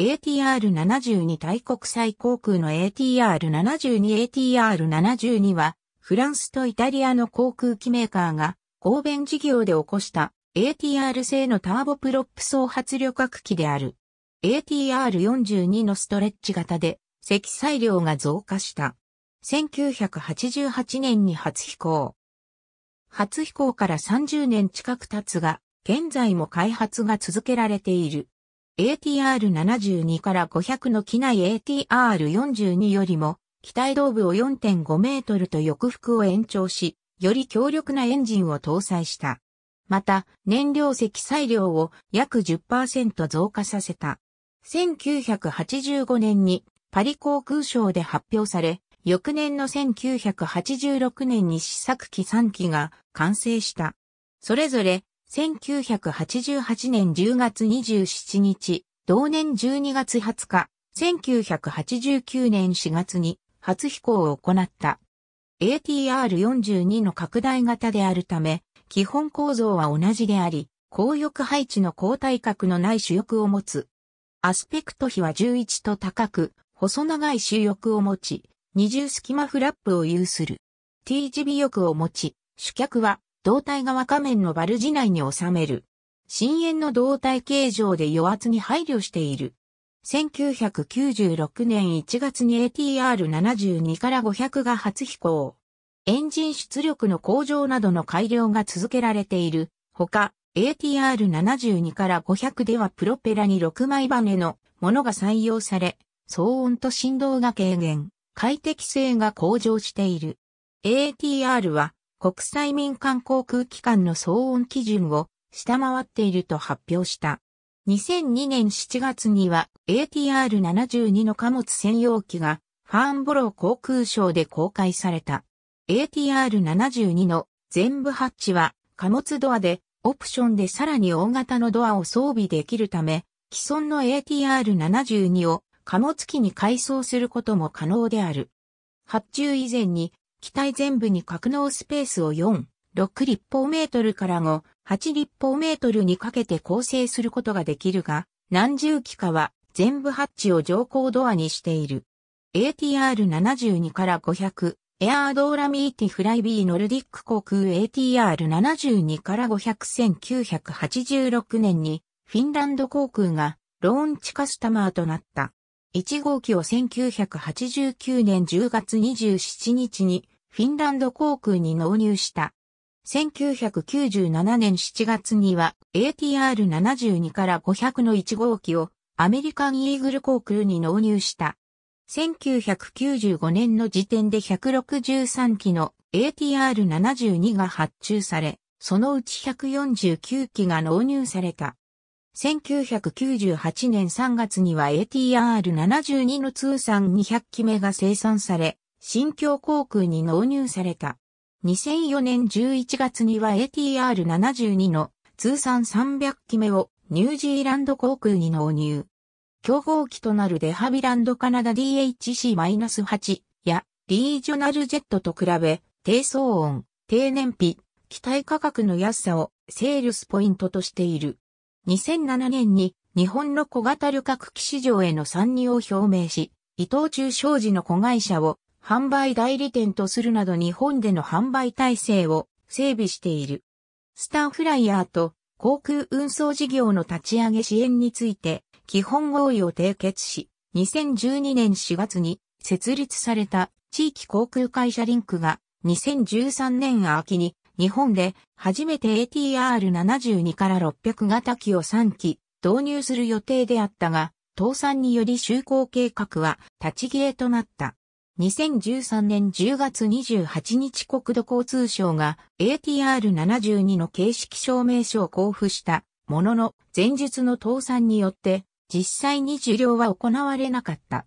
ATR-72 対国際航空の ATR-72 ATR-72 はフランスとイタリアの航空機メーカーが合弁事業で起こした ATR 製のターボプロップ総発旅客機である。ATR-42 のストレッチ型で積載量が増加した。1988年に初飛行。初飛行から30年近く経つが、現在も開発が続けられている。ATR72 から500の機内 ATR42 よりも、機体動部を4.5メートルと翼幅を延長し、より強力なエンジンを搭載した。また、燃料積載量を約10%増加させた。1985年にパリ航空ショーで発表され、翌年の1986年に試作機3機が完成した。それぞれ1988年10月27日、同年12月20日、1989年4月に初飛行を行った。ATR42 の拡大型であるため、基本構造は同じであり、高翼配置の高体格のない主翼を持つ。アスペクト比は11と高く、細長い主翼を持ち、二重隙間フラップを有する。T 字尾翼を持ち、主脚は胴体側仮面のバルジ内に収める。深淵の胴体形状で余圧に配慮している。1996年1月に ATR72 から500が初飛行。エンジン出力の向上などの改良が続けられている。ほか、ATR72 から500ではプロペラに6枚バネのものが採用され、騒音と振動が軽減、快適性が向上している。ATR は国際民間航空機関の騒音基準を下回っていると発表した。2002年7月には ATR72 の貨物専用機がファーンボロー航空ショーで公開された。ATR72 の全部ハッチは貨物ドアでオプションでさらに大型のドアを装備できるため、既存の ATR72 を貨物機に改装することも可能である。発注以前に機体全部に格納スペースを4、6立方メートルから5、8立方メートルにかけて構成することができるが、何重機かは全部ハッチを乗降ドアにしている。ATR72 から500、エアードーラミーティフライビーノルディック航空 ATR72 から500 1986年にフィンランド航空がローンチカスタマーとなった。1号機を1989年10月27日にフィンランド航空に納入した。1997年7月には ATR72 から500の1号機をアメリカンイーグル航空に納入した。1995年の時点で163機の ATR72 が発注され、そのうち149機が納入された。1998年3月には ATR72 の通算200機目が生産され、新京航空に納入された。2004年11月には ATR72 の通算300機目をニュージーランド航空に納入。競合機となるデハビランドカナダ DHC-8 やリージョナルジェットと比べ低騒音、低燃費、機体価格の安さをセールスポイントとしている。2007年に日本の小型旅客機市場への参入を表明し、伊藤忠商事の子会社を販売代理店とするなど日本での販売体制を整備している。スターフライヤーと航空運送事業の立ち上げ支援について基本合意を締結し、2012年4月に設立された地域航空会社リンクが2013年秋に日本で初めて ATR72 から600型機を3機導入する予定であったが、倒産により就航計画は立ち消えとなった。2013年10月28日国土交通省が ATR72 の形式証明書を交付したものの前述の倒産によって実際に受領は行われなかった。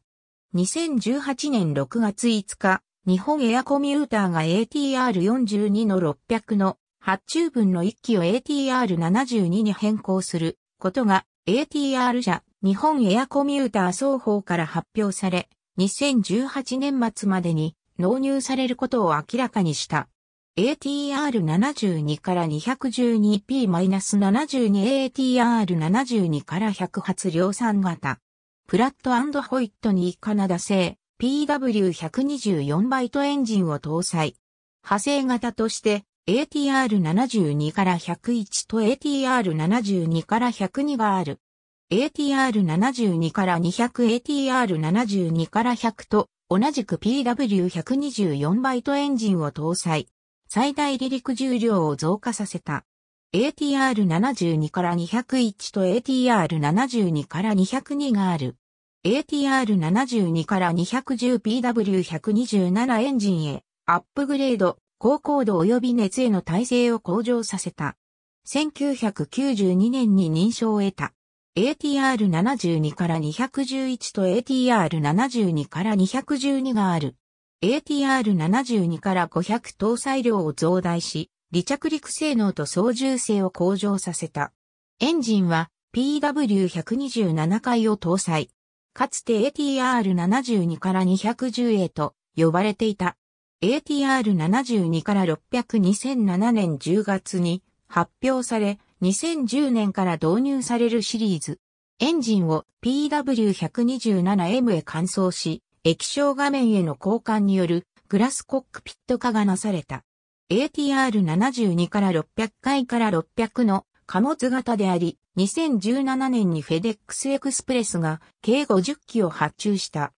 2018年6月5日、日本エアコミューターが ATR42 の600の発注分の1機を ATR72 に変更することが ATR 社日本エアコミューター双方から発表され、2018年末までに納入されることを明らかにした。ATR72 から 212P-72ATR72 から100発量産型。プラットホイットにカナダ製 PW124 バイトエンジンを搭載。派生型として ATR72 から101と ATR72 から102がある。ATR72 から 200ATR72 から100と同じく PW124 バイトエンジンを搭載。最大離陸重量を増加させた。ATR72 から201と ATR72 から202がある。ATR72 から 210PW127 エンジンへアップグレード、高高度及び熱への耐性を向上させた。1992年に認証を得た。ATR72 から211と ATR72 から212がある。ATR72 から500搭載量を増大し、離着陸性能と操縦性を向上させた。エンジンは PW127 回を搭載。かつて ATR72 から 210A と呼ばれていた。ATR72 から600 2007年10月に発表され、2010年から導入されるシリーズ。エンジンを PW127M へ換装し、液晶画面への交換によるグラスコックピット化がなされた。ATR72 から600回から600の貨物型であり、2017年にフェデックスエクスプレスが計50機を発注した。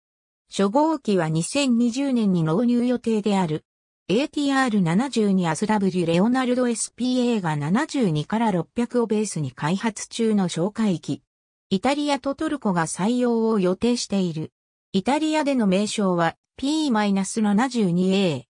初号機は2020年に納入予定である。ATR72 アス W レオナルド SPA が72から600をベースに開発中の哨戒機。イタリアとトルコが採用を予定している。イタリアでの名称は P-72A。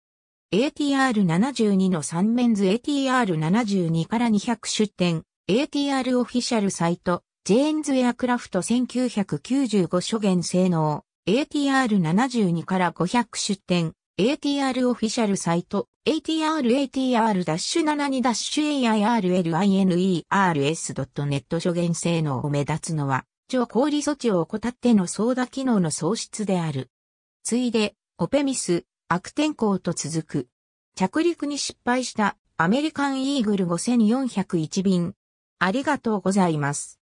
ATR72 の3メンズ ATR72 から200出展。ATR オフィシャルサイト、ジェーンズエアクラフト1995初言性能、ATR72 から500出展、ATR オフィシャルサイト、ATR ATR-72-AIRLINERS.net 初言性能を目立つのは、超氷措置を怠っての操舵機能の喪失である。ついで、オペミス、悪天候と続く。着陸に失敗したアメリカンイーグル5401便、ありがとうございます。